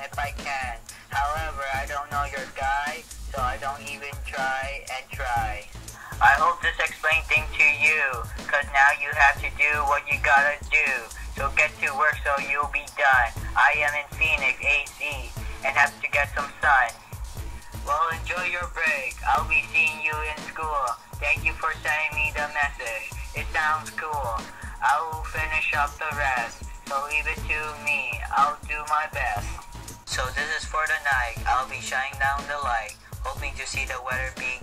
if I can. However, I don't know your guy, so I don't even try and try. I hope this explained things to you, cause now you have to do what you gotta do. So get to work so you'll be done. I am in Phoenix, AZ, and have to get some sun. Well, enjoy your break. I'll be seeing you in school. Thank you for sending me the message. It sounds cool. I will finish up the rest. So leave it to me. I'll do my best. Night. I'll be shining down the light, hoping to see the weather be